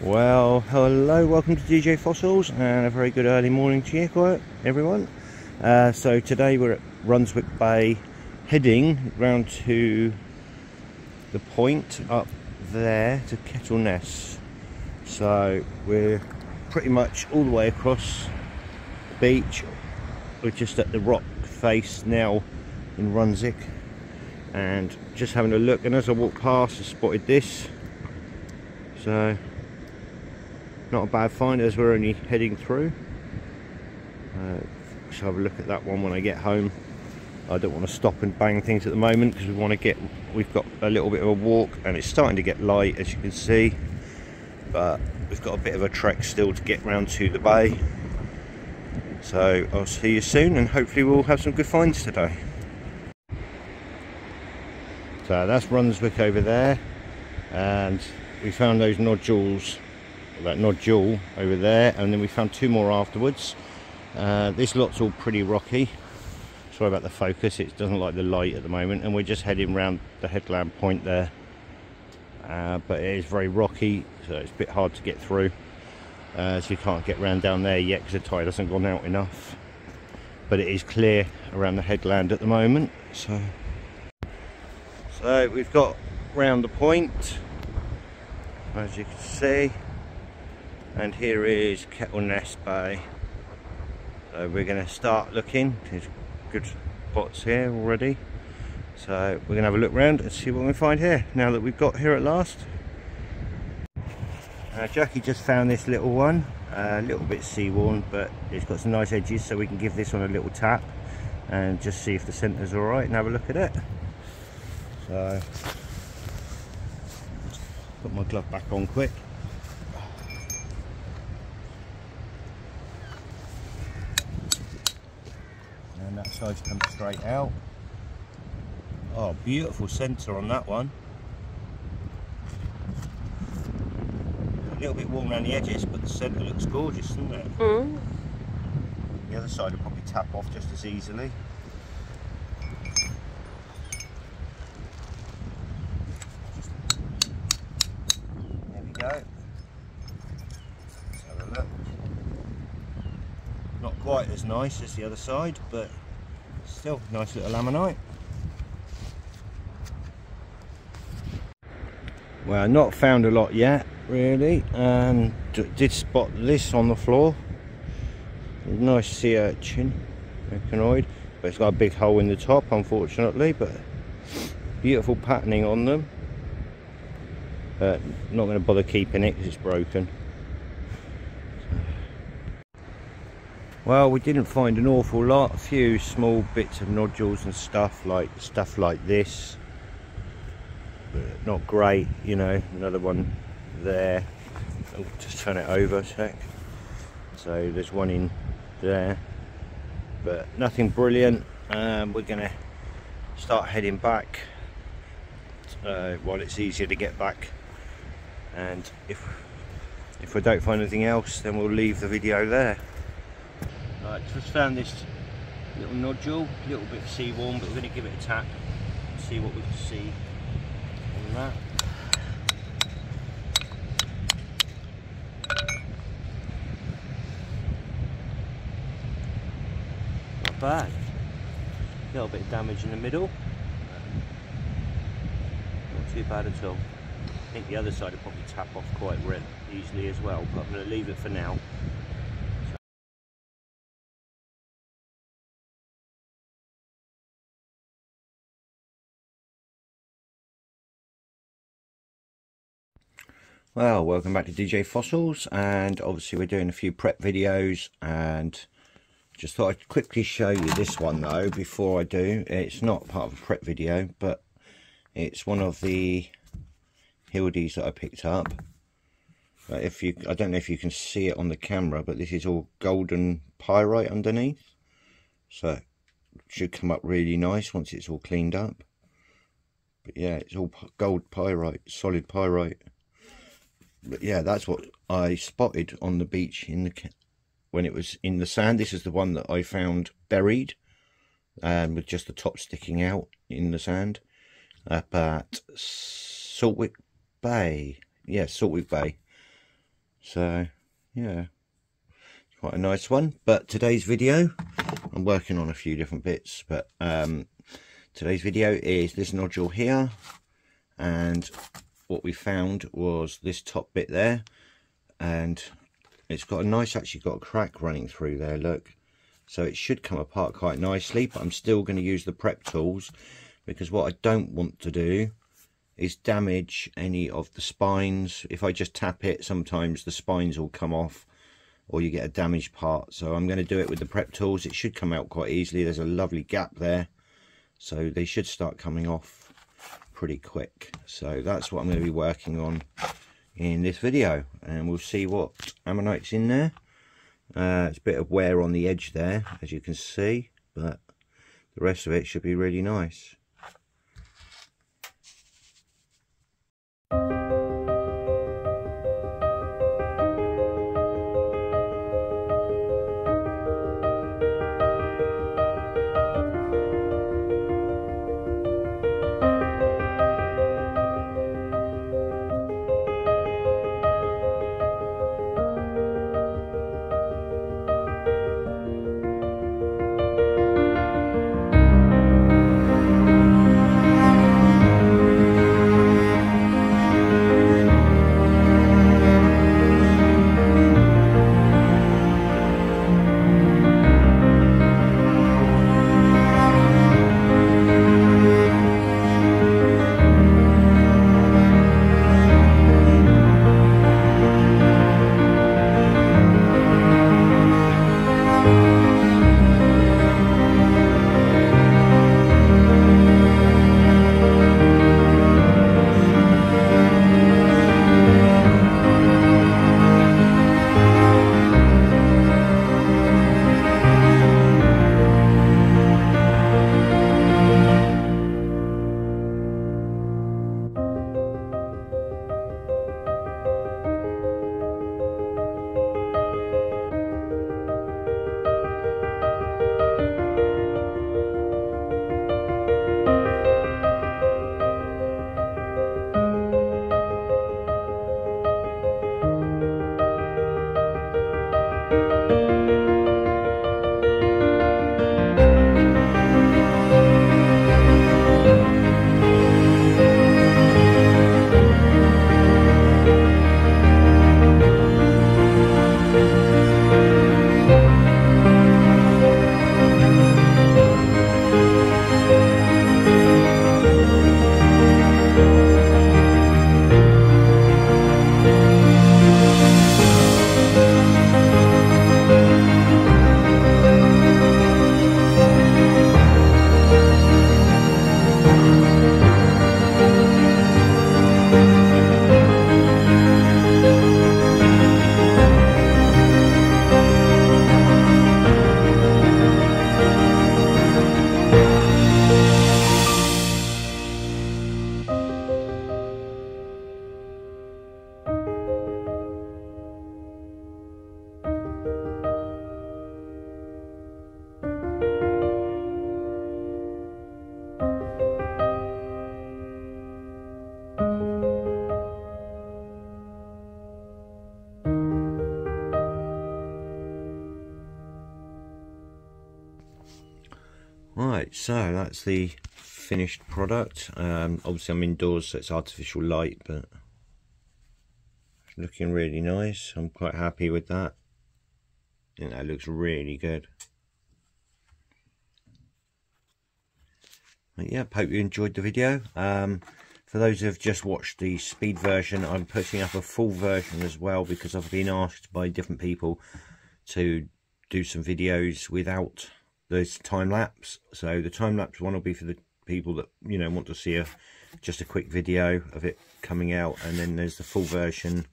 Well, hello, welcome to DJ Fossils, and a very good early morning to you, everyone. Uh, so today we're at Runswick Bay, heading round to the point up there to Kettle Ness. So we're pretty much all the way across the beach. We're just at the rock face now in Runswick, and just having a look. And as I walked past, I spotted this. So not a bad find as we're only heading through. Uh, shall have a look at that one when I get home. I don't want to stop and bang things at the moment because we want to get we've got a little bit of a walk and it's starting to get light as you can see. But we've got a bit of a trek still to get round to the bay. So I'll see you soon and hopefully we'll have some good finds today. So that's Runswick over there and we found those nodules that nodule over there. And then we found two more afterwards. Uh, this lot's all pretty rocky. Sorry about the focus. It doesn't like the light at the moment. And we're just heading round the headland point there. Uh, but it is very rocky so it's a bit hard to get through. Uh, so you can't get round down there yet because the tide hasn't gone out enough. But it is clear around the headland at the moment so. So we've got round the point as you can see and here is Kettleness Bay. So we're going to start looking. There's good spots here already. So we're going to have a look around and see what we find here now that we've got here at last. Uh, Jackie just found this little one a little bit sea-worn but it's got some nice edges so we can give this one a little tap and just see if the centre's alright and have a look at it. So put my glove back on quick that side's come straight out. Oh, beautiful centre on that one. A little bit worn around the edges, but the centre looks gorgeous, doesn't it? Mm. The other side will probably tap off just as easily. There we go. Let's have a look. Not quite as nice as the other side, but nice little ammonite well not found a lot yet really and did spot this on the floor. Nice sea urchin mechanoid but it's got a big hole in the top unfortunately but beautiful patterning on them. But not going to bother keeping it because it's broken Well, we didn't find an awful lot. A few small bits of nodules and stuff like stuff like this. But not great, you know. Another one there. Oh, just turn it over a sec. So there's one in there. But nothing brilliant. Um, we're to start heading back uh, while it's easier to get back. And if if we don't find anything else, then we'll leave the video there. Right, just found this little nodule, a little bit sea worn, but we're going to give it a tap and see what we can see on that. Not bad. A little bit of damage in the middle. Not too bad at all. I think the other side will probably tap off quite easily as well, but I'm going to leave it for now. Well, welcome back to DJ Fossils and obviously we're doing a few prep videos and just thought I'd quickly show you this one though before I do. It's not part of a prep video but it's one of the Hildies that I picked up. But if you, I don't know if you can see it on the camera but this is all golden pyrite underneath. So should come up really nice once it's all cleaned up. But yeah, it's all gold pyrite, solid pyrite but yeah, that's what I spotted on the beach in the when it was in the sand. This is the one that I found buried, and um, with just the top sticking out in the sand up at Saltwick Bay. Yeah, Saltwick Bay. So, yeah, quite a nice one. But today's video, I'm working on a few different bits, but um, today's video is this nodule here. And what we found was this top bit there. And it's got a nice, actually got a crack running through there, look. So it should come apart quite nicely, but I'm still going to use the prep tools because what I don't want to do is damage any of the spines. If I just tap it, sometimes the spines will come off or you get a damaged part. So I'm going to do it with the prep tools. It should come out quite easily. There's a lovely gap there. So they should start coming off pretty quick. So that's what I'm going to be working on in this video. And we'll see what ammonite's in there. Uh, it's a bit of wear on the edge there, as you can see. But the rest of it should be really nice. Right, so that's the finished product. Um, obviously I'm indoors so it's artificial light, but it's looking really nice. I'm quite happy with that. Think that looks really good. But yeah, hope you enjoyed the video. Um, for those who have just watched the speed version, I'm putting up a full version as well because I've been asked by different people to do some videos without there's time lapse so the time lapse one will be for the people that you know want to see a just a quick video of it coming out. And then there's the full version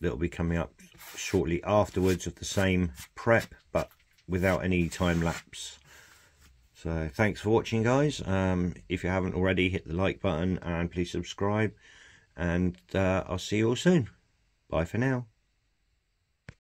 that'll be coming up shortly afterwards of the same prep but without any time lapse so thanks for watching guys. Um, if you haven't already hit the like button and please subscribe. And uh, I'll see you all soon. Bye for now